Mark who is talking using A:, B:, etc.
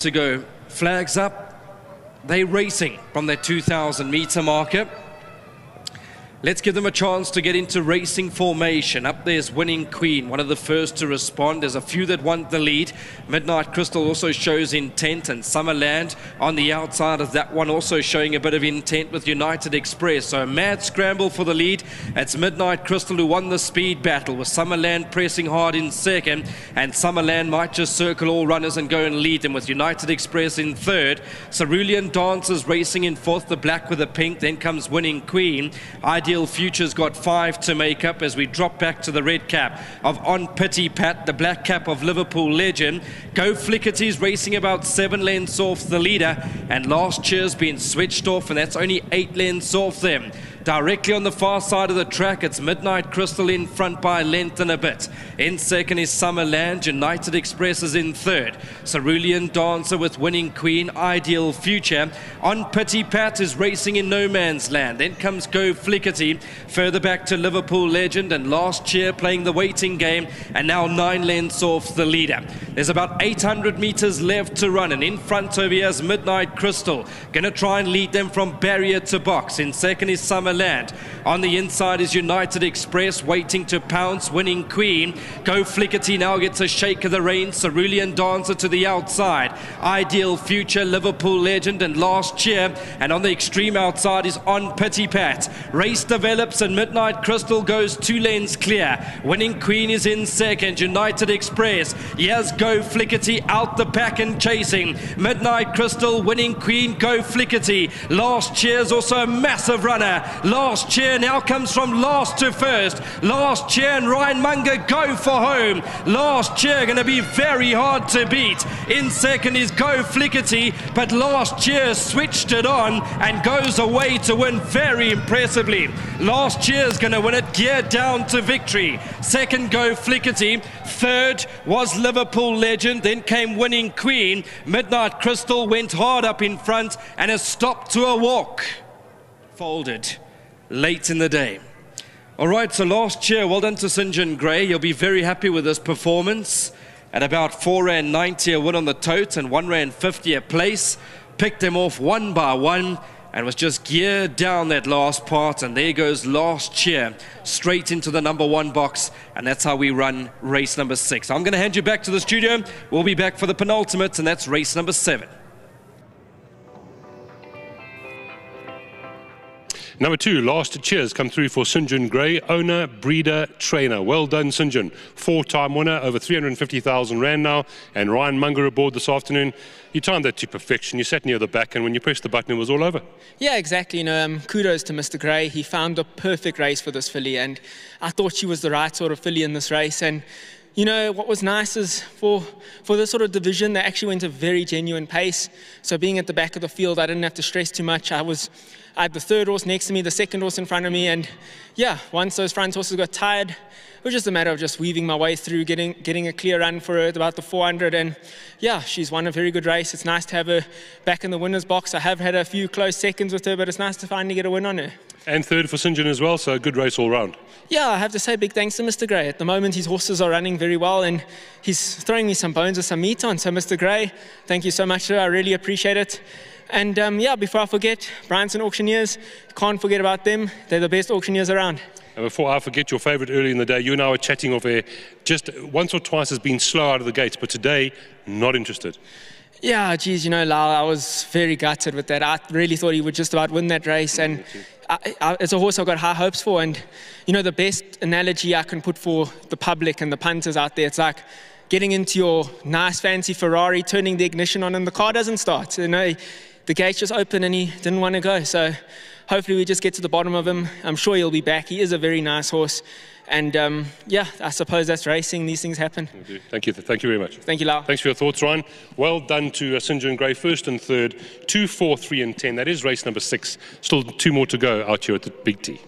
A: to go. Flags up. They racing from their 2,000 meter marker. Let's give them a chance to get into racing formation. Up there's Winning Queen, one of the first to respond. There's a few that want the lead. Midnight Crystal also shows intent, and Summerland on the outside of that one also showing a bit of intent with United Express. So a mad scramble for the lead. It's Midnight Crystal who won the speed battle with Summerland pressing hard in second, and Summerland might just circle all runners and go and lead them with United Express in third. Cerulean Dancers racing in fourth, the black with the pink. Then comes Winning Queen. Ideal Future's got five to make up as we drop back to the red cap of On Pity Pat, the black cap of Liverpool legend. Go Flickerty's racing about seven lengths off the leader, and last cheer's been switched off, and that's only eight lengths off them. Directly on the far side of the track, it's Midnight Crystal in front by a length and a bit. In second is Summerland. United Express is in third. Cerulean Dancer with Winning Queen. Ideal Future. On Pity Pat is racing in no man's land. Then comes Go Flickerty. Further back to Liverpool Legend and Last Cheer playing the waiting game. And now nine lengths off the leader. There's about 800 meters left to run. And in front over here is Midnight Crystal. Going to try and lead them from barrier to box. In second is Summerland land. On the inside is United Express waiting to pounce, winning Queen. Go Flickerty now gets a shake of the reins. Cerulean Dancer to the outside. Ideal Future, Liverpool Legend, and Last Cheer. And on the extreme outside is On Pity Pat. Race develops and Midnight Crystal goes two lanes clear. Winning Queen is in second. United Express. Yes, Go Flickerty out the pack and chasing. Midnight Crystal, Winning Queen, Go Flickerty. Last Cheer's also a massive runner. Last cheer now comes from last to first. Last cheer and Ryan Munger go for home. Last cheer going to be very hard to beat. In second is Go Flickerty, but last cheer switched it on and goes away to win very impressively. Last cheer is going to win it geared down to victory. Second Go Flickerty. Third was Liverpool Legend. Then came Winning Queen. Midnight Crystal went hard up in front and has stopped to a walk. Folded late in the day. All right, so last cheer, well done to St. John Gray. You'll be very happy with this performance. At about 4 Rand 90 a win on the tote and 1 Rand 50 a place. Picked them off one by one and was just geared down that last part. And there goes last cheer straight into the number one box. And that's how we run race number six. I'm going to hand you back to the studio. We'll be back for the penultimate, and that's race number seven.
B: Number two, last cheers come through for. John Gray, owner, breeder, trainer. Well done. John. Four-time winner, over 350,000 Rand now, and Ryan Munger aboard this afternoon. You timed that to perfection. You sat near the back, and when you pressed the button, it was all over.
C: Yeah, exactly. You know, um, kudos to Mr. Gray. He found a perfect race for this filly, and I thought she was the right sort of filly in this race. And you know, what was nice is for, for this sort of division, they actually went a very genuine pace. So being at the back of the field, I didn't have to stress too much. I was, I had the third horse next to me, the second horse in front of me, and yeah, once those front horses got tired, was just a matter of just weaving my way through, getting, getting a clear run for her at about the 400, and yeah, she's won a very good race. It's nice to have her back in the winner's box. I have had a few close seconds with her, but it's nice to finally get a win on her.
B: And third for St. John as well, so a good race all round.
C: Yeah, I have to say big thanks to Mr. Gray. At the moment, his horses are running very well and he's throwing me some bones with some meat on. So, Mr. Gray, thank you so much, sir. I really appreciate it. And um, yeah, before I forget, Bryanston Auctioneers, can't forget about them. They're the best auctioneers around.
B: And before I forget your favourite early in the day, you and I were chatting off air. Just once or twice has been slow out of the gates, but today, not interested.
C: Yeah, geez, you know, Lyle, I was very gutted with that. I really thought he would just about win that race. And I, I, it's a horse I've got high hopes for. And, you know, the best analogy I can put for the public and the punters out there, it's like getting into your nice fancy Ferrari, turning the ignition on, and the car doesn't start. You know, the gate's just open and he didn't want to go. So hopefully we just get to the bottom of him. I'm sure he'll be back. He is a very nice horse. And um, yeah, I suppose that's racing. These things happen.
B: Thank you. Thank you very much.
C: Thank you, Lau.
B: Thanks for your thoughts, Ryan. Well done to uh, St. John Gray, first and third, two, four, three, and ten. That is race number six. Still two more to go out here at the Big T.